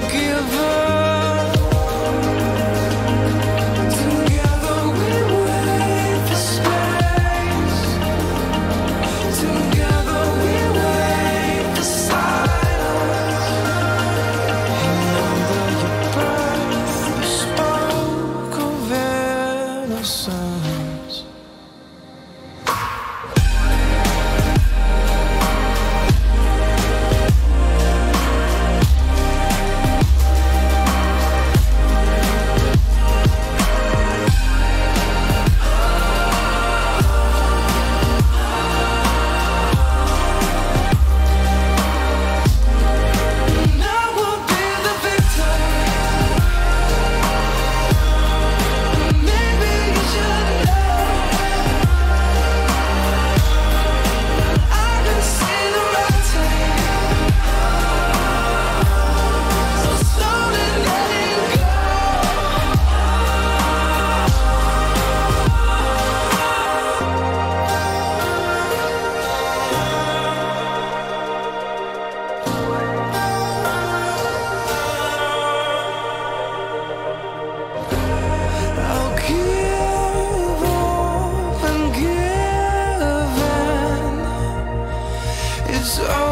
forgiven so